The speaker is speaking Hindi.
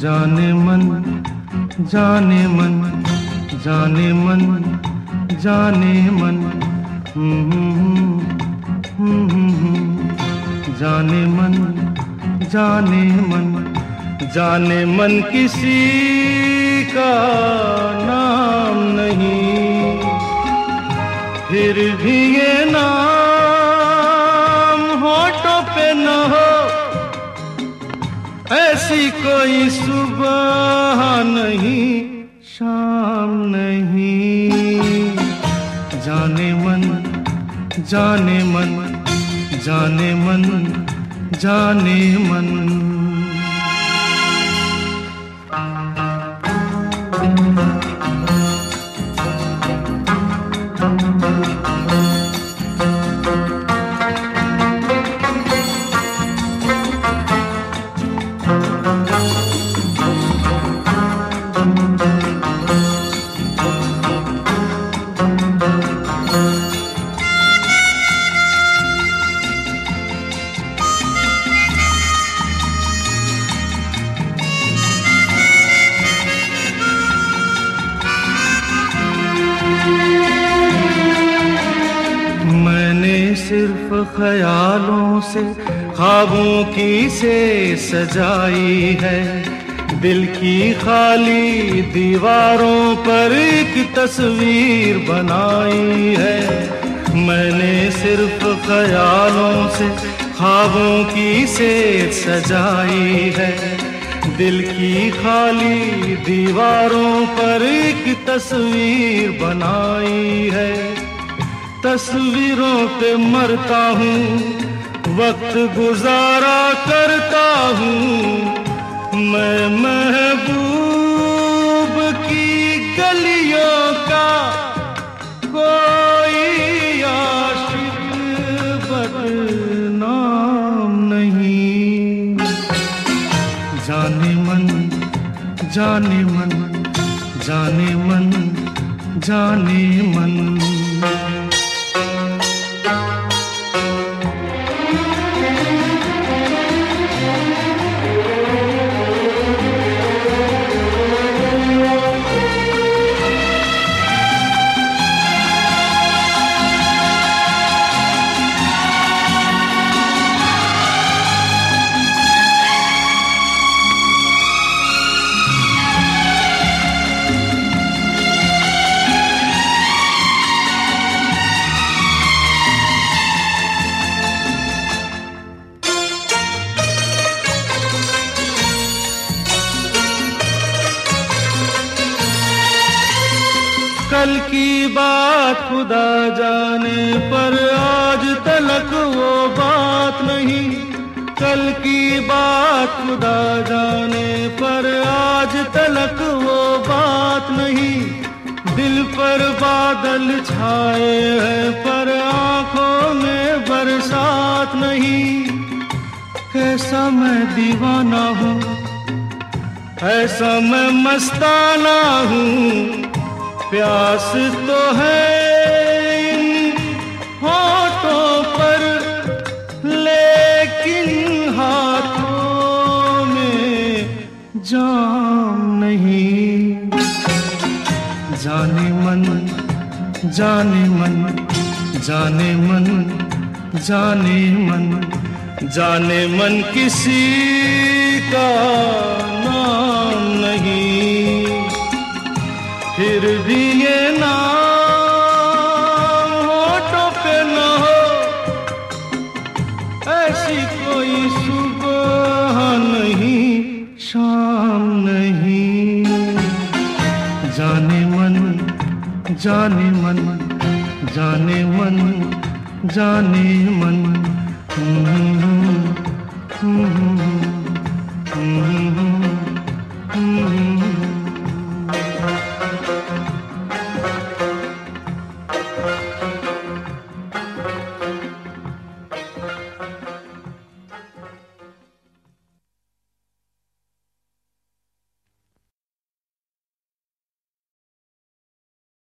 जाने मन जाने मन जाने मन जाने मन। जाने मन जाने मन जाने मन किसी का नाम नहीं। फिर भी ये नाम ऐसी कोई सुबह नहीं शाम नहीं। जाने मन जाने मन जाने मन जाने मन। ख्यालों से, ख्वाबों की से सजाई है। दिल की खाली दीवारों पर एक तस्वीर बनाई है। मैंने सिर्फ़ ख्यालों से, ख्वाबों की से सजाई है। दिल की खाली दीवारों पर एक तस्वीर बनाई है। तस्वीरों पे मरता हूँ, वक्त गुजारा करता हूँ। मैं महबूब की गलियों का कोई आशिक बदनाम नहीं। जाने मन जाने मन जाने मन जाने मन। कल की बात खुदा जाने पर आज तलक वो बात नहीं। कल की बात खुदा जाने पर आज तलक वो बात नहीं। दिल पर बादल छाए हैं, पर आँखों में बरसात नहीं। कैसा मैं दीवाना हूँ, ऐसा मैं मस्ताना हूँ। प्यास तो है इन होठों पर, लेकिन हाथों में जाम नहीं। जाने मन जाने मन जाने मन जाने मन जाने मन किसी का नाम नहीं। फिर भी ये नाम होठों पे न हो। ऐसी कोई सुबह नहीं शाम नहीं। जाने मन जाने मन जाने मन जाने मन। हम्म, हम्म, हम्म।